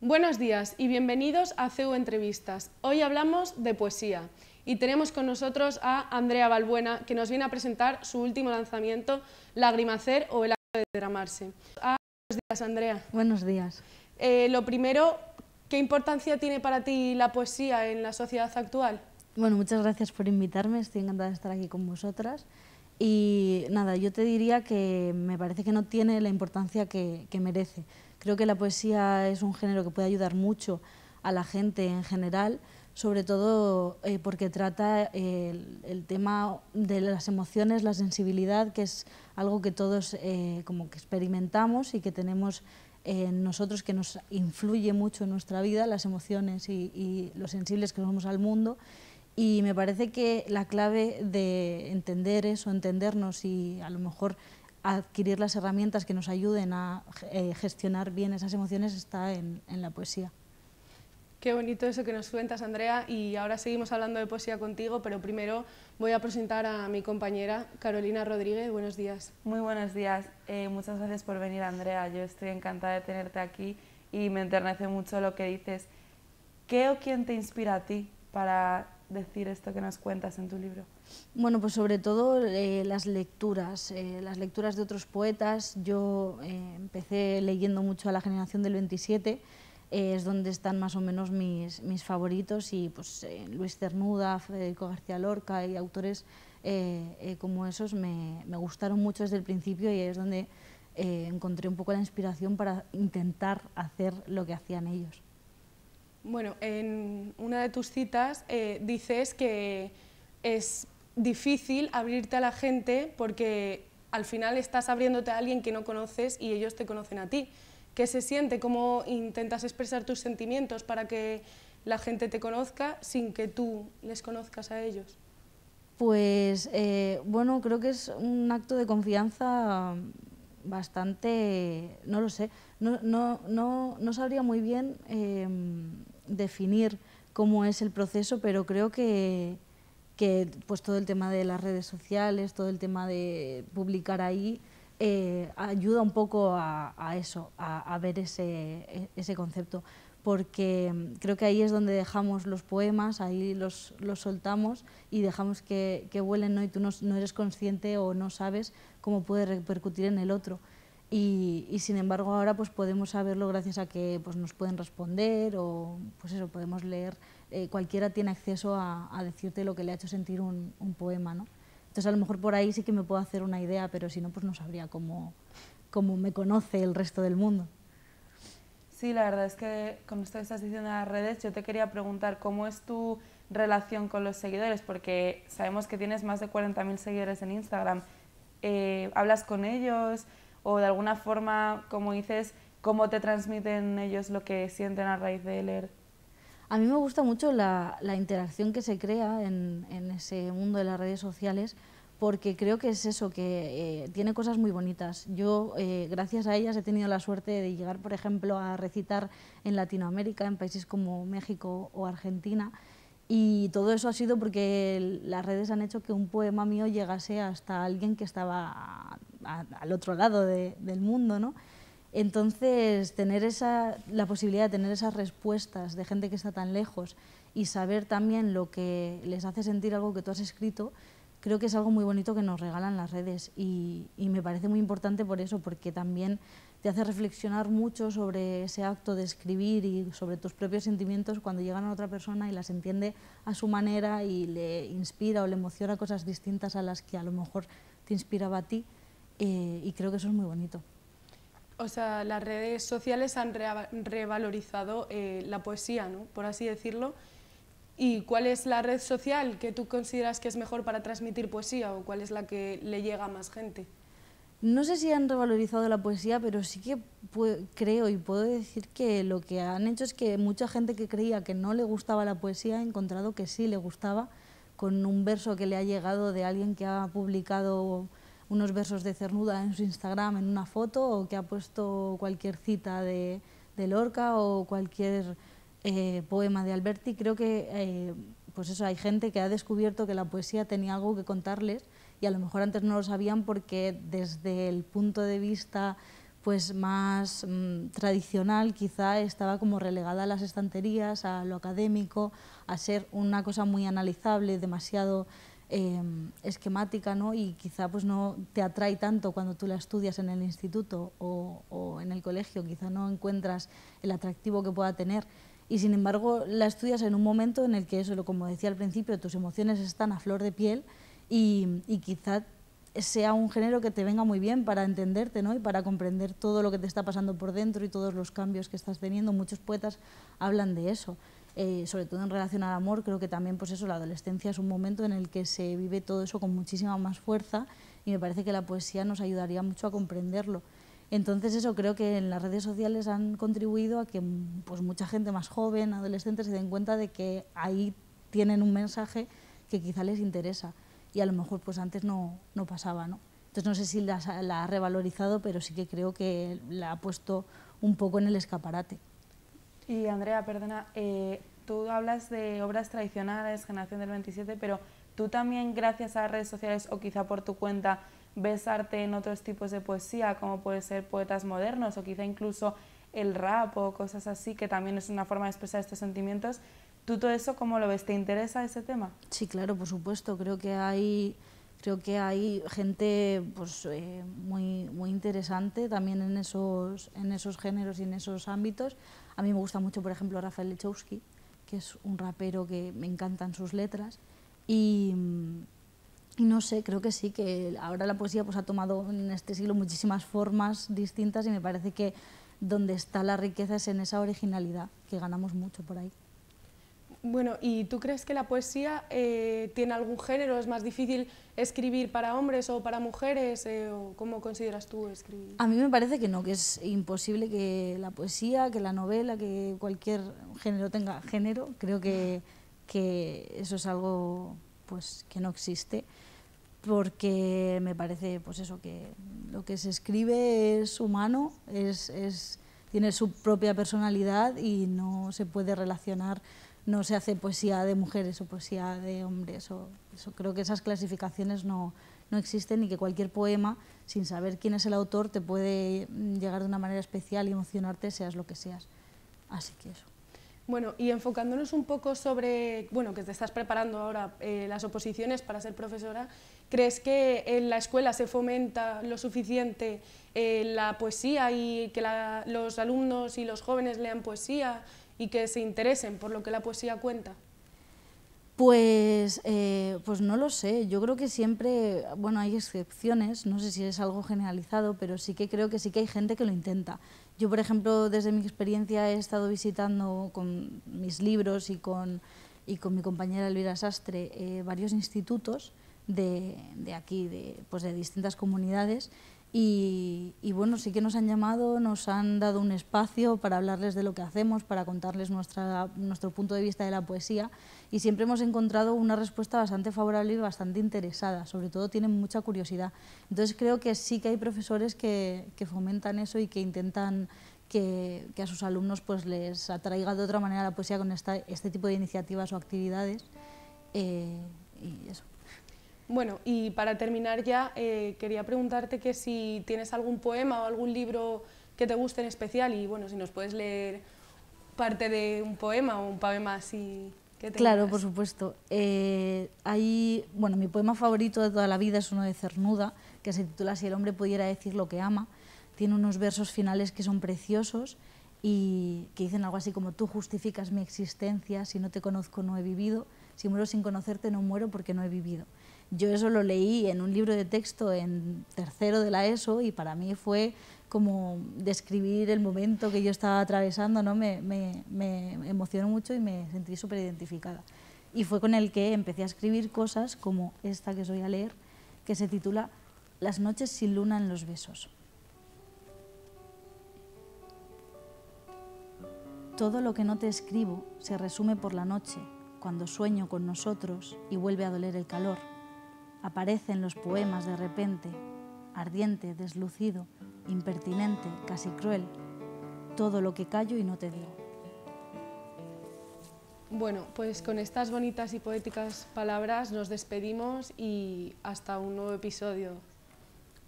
Buenos días y bienvenidos a CEU Entrevistas. Hoy hablamos de poesía y tenemos con nosotros a Andrea Balbuena que nos viene a presentar su último lanzamiento, Lagrimacer o El acto de dramarse. Ah, buenos días, Andrea. Buenos días. Eh, lo primero, ¿qué importancia tiene para ti la poesía en la sociedad actual? Bueno, muchas gracias por invitarme, estoy encantada de estar aquí con vosotras. Y nada, yo te diría que me parece que no tiene la importancia que, merece. Creo que la poesía es un género que puede ayudar mucho a la gente en general, sobre todo eh, porque trata el, el, tema de las emociones, la sensibilidad, que es algo que todos eh, como que experimentamos y que tenemos en nosotros, que nos influye mucho en nuestra vida, las emociones y, y lo sensibles que somos al mundo. Y me parece que la clave de entender eso, entendernos y a lo mejor adquirir las herramientas que nos ayuden a eh, gestionar bien esas emociones está en, en, la poesía. Qué bonito eso que nos cuentas, Andrea, y ahora seguimos hablando de poesía contigo, pero primero voy a presentar a mi compañera Carolina Rodríguez. Buenos días. Muy buenos días. Eh, muchas gracias por venir, Andrea. Yo estoy encantada de tenerte aquí y me enternece mucho lo que dices. ¿Qué o quién te inspira a ti para decir esto que nos cuentas en tu libro? Bueno, pues sobre todo eh, las lecturas, eh, las lecturas de otros poetas. Yo eh, empecé leyendo mucho a la generación del 27, es donde están más o menos mis, mis favoritos, y pues Luis Cernuda, Federico García Lorca y autores como esos me, me, gustaron mucho desde el principio y es donde encontré un poco la inspiración para intentar hacer lo que hacían ellos. Bueno, en una de tus citas eh, dices que es difícil abrirte a la gente porque al final estás abriéndote a alguien que no conoces y ellos te conocen a ti. ¿Qué se siente? ¿Cómo intentas expresar tus sentimientos para que la gente te conozca sin que tú les conozcas a ellos? Pues eh, bueno, creo que es un acto de confianza bastante, no lo sé, no, no, no, no sabría muy bien eh, definir cómo es el proceso, pero creo que, que pues todo el tema de las redes sociales, todo el tema de publicar ahí, eh, ayuda un poco a, eso, a, ver ese, ese concepto, porque creo que ahí es donde dejamos los poemas, ahí los, los soltamos y dejamos que, que vuelen ¿no? y tú no, no eres consciente o no sabes cómo puede repercutir en el otro. Y, y, sin embargo ahora pues podemos saberlo gracias a que pues, nos pueden responder o pues eso, podemos leer, eh, cualquiera tiene acceso a, a, decirte lo que le ha hecho sentir un, un, poema, ¿no? Entonces a lo mejor por ahí sí que me puedo hacer una idea, pero si no pues no sabría cómo, cómo me conoce el resto del mundo. Sí, la verdad es que con esto que estás diciendo en las redes, yo te quería preguntar cómo es tu relación con los seguidores, porque sabemos que tienes más de 40.000 seguidores en Instagram. Eh, ¿Hablas con ellos? O de alguna forma, como dices, cómo te transmiten ellos lo que sienten a raíz de leer? A mí me gusta mucho la, la interacción que se crea en, en, ese mundo de las redes sociales porque creo que es eso, que eh, tiene cosas muy bonitas. Yo, eh, gracias a ellas, he tenido la suerte de llegar, por ejemplo, a recitar en Latinoamérica, en países como México o Argentina, y todo eso ha sido porque las redes han hecho que un poema mío llegase hasta alguien que estaba al otro lado de, del mundo, ¿no? Entonces, tener esa, la posibilidad de tener esas respuestas de gente que está tan lejos y saber también lo que les hace sentir algo que tú has escrito, creo que es algo muy bonito que nos regalan las redes y, y me parece muy importante por eso, porque también te hace reflexionar mucho sobre ese acto de escribir y sobre tus propios sentimientos cuando llegan a otra persona y las entiende a su manera y le inspira o le emociona cosas distintas a las que a lo mejor te inspiraba a ti eh, y creo que eso es muy bonito. O sea, las redes sociales han re revalorizado eh, la poesía, ¿no? por así decirlo. ¿Y cuál es la red social que tú consideras que es mejor para transmitir poesía o cuál es la que le llega a más gente? No sé si han revalorizado la poesía, pero sí que creo y puedo decir que lo que han hecho es que mucha gente que creía que no le gustaba la poesía ha encontrado que sí le gustaba con un verso que le ha llegado de alguien que ha publicado unos versos de Cernuda en su Instagram en una foto o que ha puesto cualquier cita de, de Lorca o cualquier eh, poema de Alberti. Creo que eh, pues eso, hay gente que ha descubierto que la poesía tenía algo que contarles y a lo mejor antes no lo sabían porque desde el punto de vista pues más mm, tradicional quizá estaba como relegada a las estanterías, a lo académico, a ser una cosa muy analizable, demasiado em, esquemática, ¿no? y quizá pues no te atrae tanto cuando tú la estudias en el instituto o, en el colegio, quizá no encuentras el atractivo que pueda tener. Y sin embargo la estudias en un momento en el que eso, como decía al principio, tus emociones están a flor de piel y, y quizá sea un género que te venga muy bien para entenderte ¿no? y para comprender todo lo que te está pasando por dentro y todos los cambios que estás teniendo. Muchos poetas hablan de eso, eh, sobre todo en relación al amor. Creo que también pues eso, la adolescencia es un momento en el que se vive todo eso con muchísima más fuerza y me parece que la poesía nos ayudaría mucho a comprenderlo. Entonces eso creo que en las redes sociales han contribuido a que pues, mucha gente más joven, adolescentes, se den cuenta de que ahí tienen un mensaje que quizá les interesa y a lo mejor pues antes no, no pasaba. ¿no? Entonces no sé si la, la, ha revalorizado, pero sí que creo que la ha puesto un poco en el escaparate. Y Andrea, perdona, eh, tú hablas de obras tradicionales, generación del 27, pero tú también gracias a redes sociales o quizá por tu cuenta ves arte en otros tipos de poesía, como puede ser poetas modernos o quizá incluso el rap o cosas así, que también es una forma de expresar estos sentimientos. ¿Tú todo eso cómo lo ves? ¿Te interesa ese tema? Sí, claro, por supuesto. Creo que hay, creo que hay gente pues, eh, muy, muy interesante también en esos, en esos géneros y en esos ámbitos. A mí me gusta mucho, por ejemplo, Rafael Lechowski, que es un rapero que me encantan sus letras. Y, no sé, creo que sí, que ahora la poesía pues, ha tomado en este siglo muchísimas formas distintas y me parece que donde está la riqueza es en esa originalidad, que ganamos mucho por ahí. Bueno, ¿y tú crees que la poesía eh, tiene algún género? ¿Es más difícil escribir para hombres o para mujeres? Eh, o ¿Cómo consideras tú escribir? A mí me parece que no, que es imposible que la poesía, que la novela, que cualquier género tenga género. Creo que, que eso es algo pues, que no existe porque me parece pues eso que lo que se escribe es humano, es, es, tiene su propia personalidad y no se puede relacionar no se hace poesía de mujeres o poesía de hombres. O, eso, creo que esas clasificaciones no, no existen y que cualquier poema, sin saber quién es el autor, te puede llegar de una manera especial y emocionarte, seas lo que seas. Así que eso. Bueno, y enfocándonos un poco sobre, bueno, que te estás preparando ahora eh, las oposiciones para ser profesora, ¿crees que en la escuela se fomenta lo suficiente eh, la poesía y que los alumnos y los jóvenes lean poesía y que se interesen por lo que la poesía cuenta? Pues, eh, pues no lo sé, yo creo que siempre, bueno, hay excepciones, no sé si es algo generalizado, pero sí que creo que sí que hay gente que lo intenta. Yo, por ejemplo, desde mi experiencia he estado visitando con mis libros y con, y con mi compañera Elvira Sastre eh, varios institutos de, de aquí, de, pues de distintas comunidades, y, bueno, sí que nos han llamado, nos han dado un espacio para hablarles de lo que hacemos, para contarles nuestra, nuestro punto de vista de la poesía y siempre hemos encontrado una respuesta bastante favorable y bastante interesada, sobre todo tienen mucha curiosidad. Entonces creo que sí que hay profesores que, que fomentan eso y que intentan que, que, a sus alumnos pues, les atraiga de otra manera la poesía con esta, este tipo de iniciativas o actividades eh, y eso. Bueno, y para terminar ya, eh, quería preguntarte que si tienes algún poema o algún libro que te guste en especial y bueno, si nos puedes leer parte de un poema o un poema así que Claro, por supuesto. Eh, hay, bueno, mi poema favorito de toda la vida es uno de Cernuda, que se titula Si el hombre pudiera decir lo que ama. Tiene unos versos finales que son preciosos y que dicen algo así como tú justificas mi existencia, si no te conozco no he vivido, si muero sin conocerte no muero porque no he vivido. Yo eso lo leí en un libro de texto en tercero de la ESO y para mí fue como describir el momento que yo estaba atravesando, ¿no? me, me, me emocionó mucho y me sentí súper identificada. Y fue con el que empecé a escribir cosas como esta que os voy a leer, que se titula Las noches sin luna en los besos. Todo lo que no te escribo se resume por la noche, cuando sueño con nosotros y vuelve a doler el calor aparecen los poemas de repente, ardiente, deslucido, impertinente, casi cruel, todo lo que callo y no te digo. Bueno, pues con estas bonitas y poéticas palabras nos despedimos y hasta un nuevo episodio.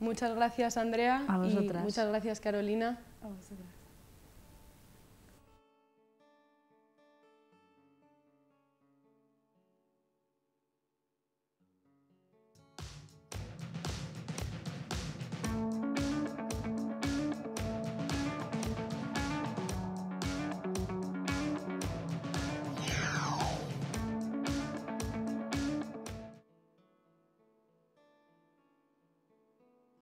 Muchas gracias, Andrea. A y vosotras. muchas gracias, Carolina. A vosotras.